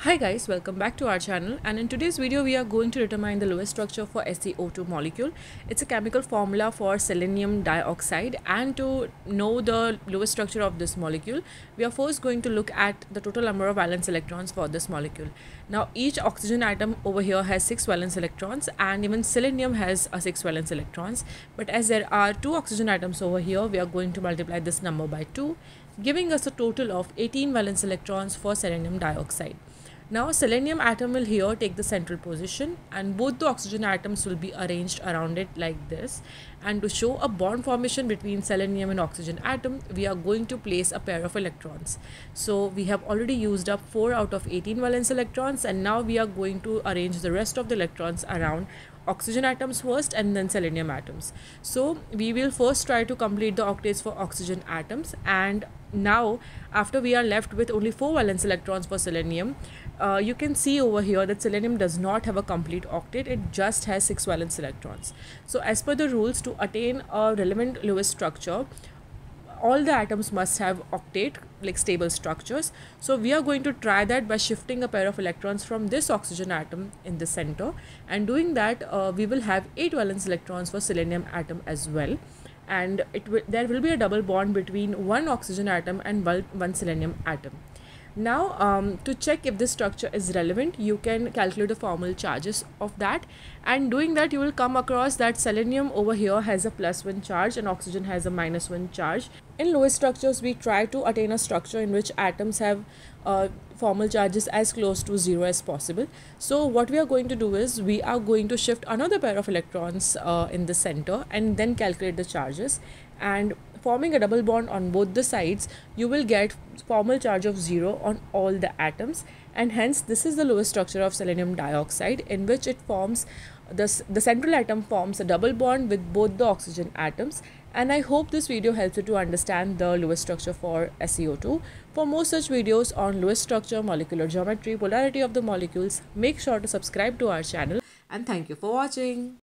Hi guys, welcome back to our channel and in today's video we are going to determine the Lewis structure for SeO2 molecule. It's a chemical formula for selenium dioxide and to know the Lewis structure of this molecule, we are first going to look at the total number of valence electrons for this molecule. Now each oxygen atom over here has 6 valence electrons and even selenium has a 6 valence electrons but as there are 2 oxygen atoms over here, we are going to multiply this number by 2 giving us a total of 18 valence electrons for selenium dioxide. Now selenium atom will here take the central position and both the oxygen atoms will be arranged around it like this and to show a bond formation between selenium and oxygen atom we are going to place a pair of electrons. So we have already used up 4 out of 18 valence electrons and now we are going to arrange the rest of the electrons around oxygen atoms first and then selenium atoms. So we will first try to complete the octets for oxygen atoms and now after we are left with only 4 valence electrons for selenium uh, you can see over here that selenium does not have a complete octet it just has 6 valence electrons. So as per the rules to attain a relevant Lewis structure all the atoms must have octet like stable structures. So we are going to try that by shifting a pair of electrons from this oxygen atom in the center and doing that uh, we will have 8 valence electrons for selenium atom as well. And it will there will be a double bond between one oxygen atom and one selenium atom now um, to check if this structure is relevant you can calculate the formal charges of that and doing that you will come across that selenium over here has a plus 1 charge and oxygen has a minus 1 charge. In Lewis structures we try to attain a structure in which atoms have uh, formal charges as close to 0 as possible. So what we are going to do is we are going to shift another pair of electrons uh, in the center and then calculate the charges and forming a double bond on both the sides you will get formal charge of 0 on all the atoms and hence this is the Lewis structure of selenium dioxide in which it forms the, the central atom forms a double bond with both the oxygen atoms and I hope this video helps you to understand the Lewis structure for SeO2. For more such videos on Lewis structure, molecular geometry, polarity of the molecules, make sure to subscribe to our channel and thank you for watching.